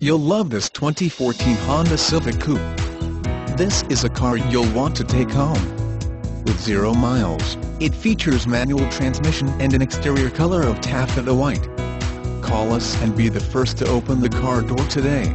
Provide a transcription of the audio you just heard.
You'll love this 2014 Honda Civic Coupe. This is a car you'll want to take home. With zero miles, it features manual transmission and an exterior color of taffeta white. Call us and be the first to open the car door today.